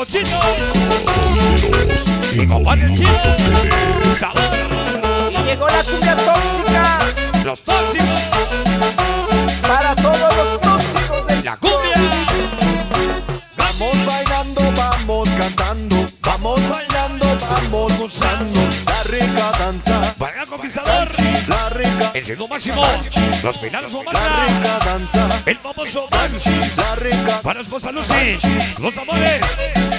Minuto Chino. Y llegó la cumbia gozando. La rica danza, el conquistador. la rica, El segundo máximo. Los pilares la Bomanda. rica danza, El famoso Max. la rica. Para esposa Lucy. Los amores.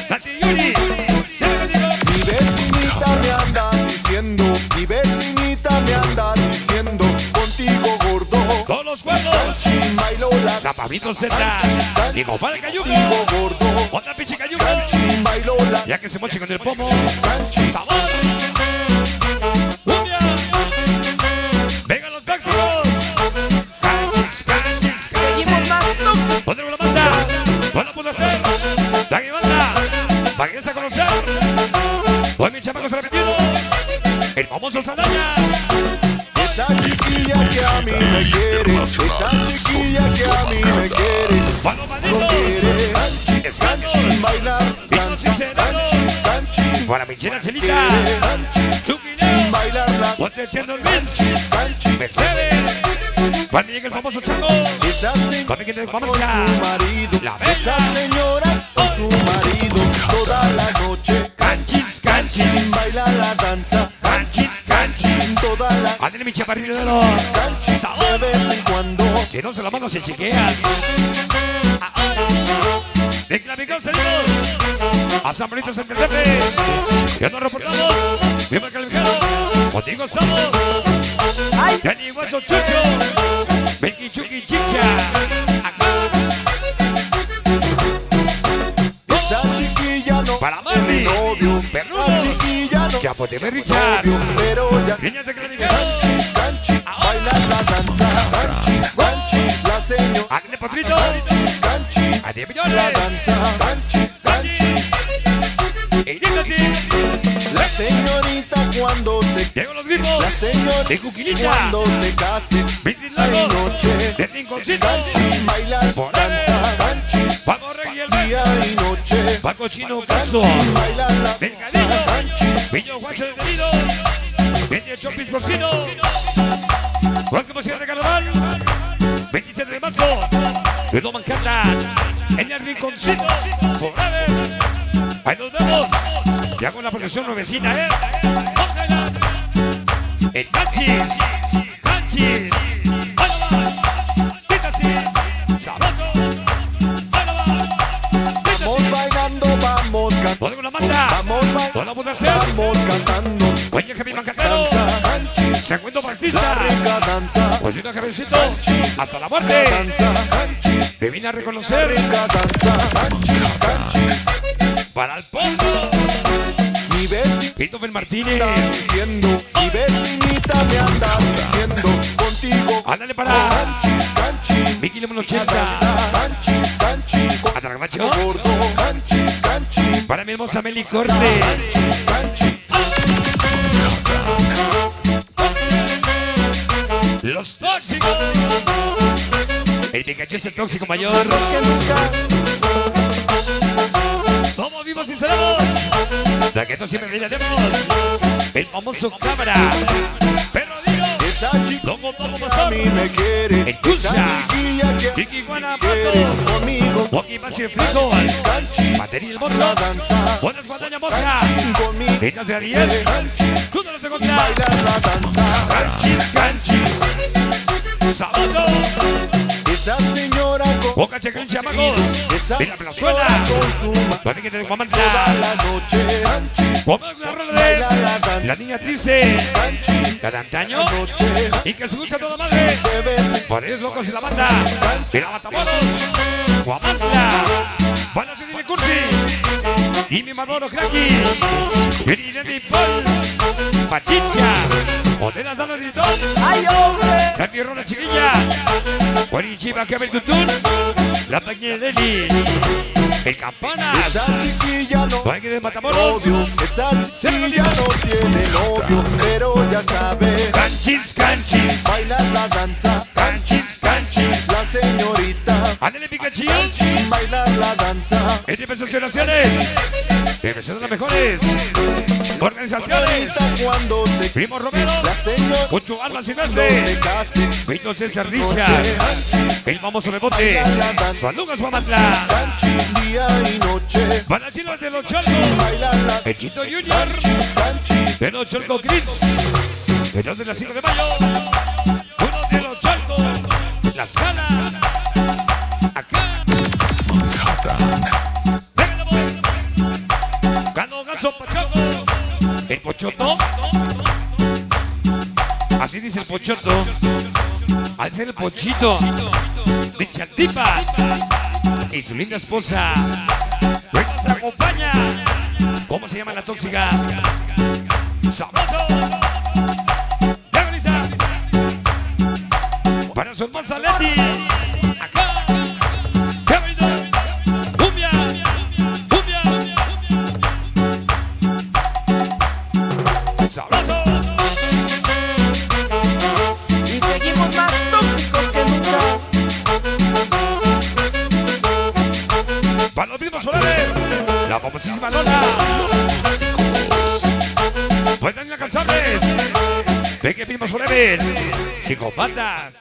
Nati Yuri. Mi vecinita me anda diciendo, mi vecinita me anda diciendo, contigo gordo. Con los cuernos. La Zapamito Z. Mi compadre Cayuco. Otra pinche Cayuco. La Ya que se moche con el pomo. Sabor. El famoso Saldaña. Esa chiquilla que a mí me quiere, esa chiquilla que a mí me quiere. No quiere canchi, bailar, danza, sinceros. canchi, canchi. Para mi chela chelita. Chuquileo. bailar la Ponte echando el. Mercedes. Cuando llegue el famoso Chango. Te con comenta. su marido, La esa bella. señora con su marido, toda la noche. Ándale mi chaparrito de los. Si no se la mano se chiquea. De Clavicón salimos a San Benito Santa Fe. Ya nos reportamos. Viva calificado. Contigo estamos. Ay, Ya ni hueso chucho. Belki chuki chicha. Acá. esa chiquilla no Para novio. Perrunos. Podemos tiene Richard. novio, pero ya Niñas de Clavicado. La señora, Ándale potrito. A 10 la millones. danza, canchis, Y dice así. la señorita cuando se, Llegan los la grifos. De señorita Cuquilita. cuando se case, Bicis noche, De rinconcito. canchis, bailar, Por danza, canchis, Vamos, Rey el día y noche, Paco Chino Castro. la canchis, Pillo Guacho detenido. 28 pis porcino. De carnaval. 27 de marzo. Luego Manhattan. En el rinconcito. Ahí nos vemos. Ya con la protección nuevecita, ¿eh? Vamos. El Canchis. Canchis. Así. Sabroso. Vamos bailando, vamos cantando, vamos bailando, la pude hacer. vamos cantando, Oye, Javi Mancatero. danza, canchis, Se encuentra La fascista. rica danza, Pues una cabecito. Hasta la muerte. Me vine a reconocer para el pueblo. Mi Christopher Martínez. diciendo, mi vecinita me anda diciendo, contigo, Ándale para Vicky Lemon la 80. danza, canchis, canchis, Ataramacho. gordo, canchis, canchis, Para mi hermosa Meli Corte. El Pikachu es el tóxico mayor. que. Somos vivos y seremos. La que no siempre brillaremos. El famoso cámara. Perro chica Loco me quiere, El Tusa. que Chiqui Guanajuato. Pasi Frijol. canchis, Batería danza, Buenas guadaña moza. Vengas de Ariel. Tú no los encontrás. Canchis, canchis. Sabroso. Boca checan chamacos. En la plazuela. Para que te canchis, Vamos la rola de la niña triste. La de antaño. Y que se escucha toda madre. de Por eso locos y la banda. Y la matamoros. Guamantla. Van a seguir el cursi. Y mi Marlboro Cracky. Y Irene y Paul. Pachicha. Modelas Dano Gritón. ¡Ay, hombre! Mi rola chiquilla. Guarichiva que tutún. La pequeña Deli. El Campanas. que de Matamoros. esa chiquilla no tiene novio, pero ya sabe Canchis, canchis. bailar la danza, Canchis, Ándale, Pikachu. Bailar la danza. Entre presentaciones. Empezando las mejores organizaciones. Primo Romero. Mucho Alba Silvestre. Vito César Richard. El famoso Guamantla. Canchi, día y noche. Para Chilo de los la El Chito Junior. De los Cholcos Chris. De los de la 5 de mayo. Uno de los Cholcos. La escala. El Pochoto. Así dice el Pochoto. Al ser el Pochito. De Chantipa. Y su linda esposa. Hoy nos acompaña. ¿Cómo se llama la tóxica? ¡Sabroso! Para su hermosa Leti. Para los mismos forever. La famosísima Lola. Pues Daniela Cansables. Ven que vimos forever. Psicopatas.